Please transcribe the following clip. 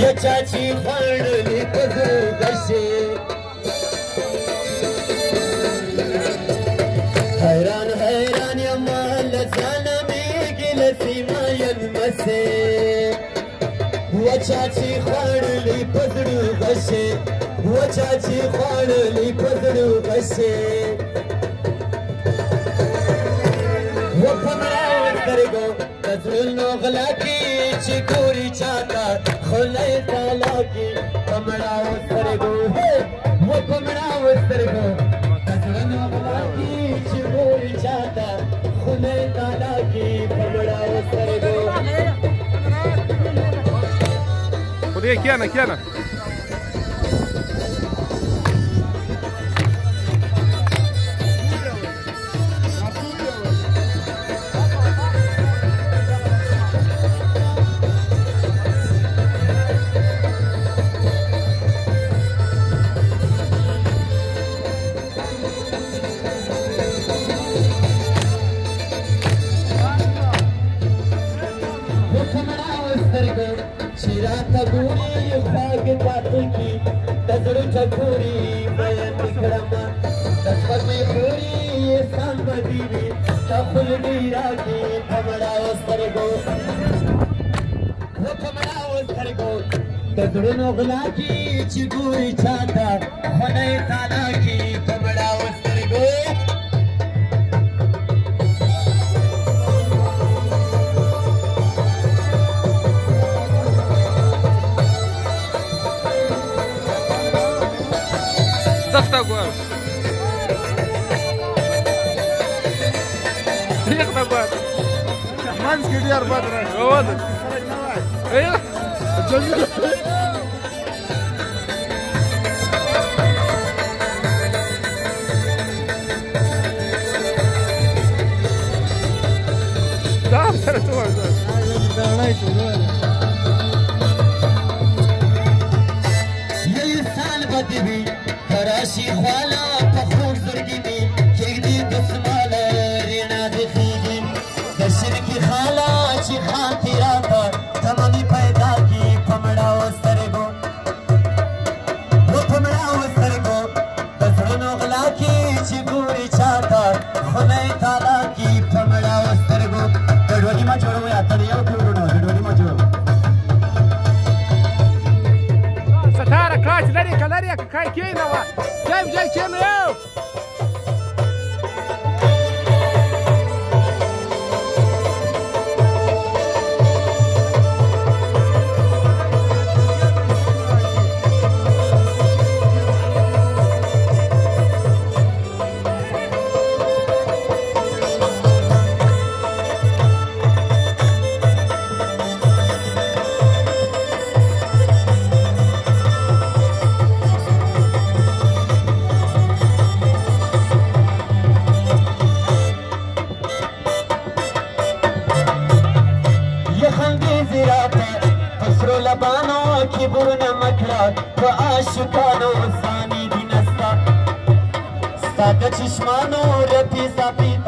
याच्याची फळणी पसरू कसे हैरान हैरान या माल जाणं मी गेलं सीमायन मसे वचाची फळणी पसरू कसे वचाची फळणी पसरू कसे वफना سترګو د زړونو غلا کې چې ګوري چاته خولې ته لګي کمړاو سترګو و کمړاو سترګو د زړونو غلا کې چې ګوري چاته خولې ته لګي کمړاو سترګو خدای کیانه کیانه چې راته ګوري خواږه پاتې کي د زړه چکوري بیان کړم د سپګمې خوري سان بدی وي تا خپل دی راګي کمړا وسترګو هو کمړا وسترګو د زړه نو غلا کی چې ګوري چاته هنه تانا کی دښته ګور دښته ګور منځ کې ډېر بد راځي وواده سره څه ورته دا نه راشي خواله په خور زرګي مې کېږدي دسماله رڼا دې خېږي د شرکي خاله چې خاطي راته تمامي پیدا کي په مړاو سترګو په مړاو سترګو د زړونو غلا کې چې ګوري Kaikina, jai jai chenu رنگی زیراته پسرو لبانو کی برون مکرات تو عاشقانو ثانی دی نستا ستا د چشمانو رپی سپیتا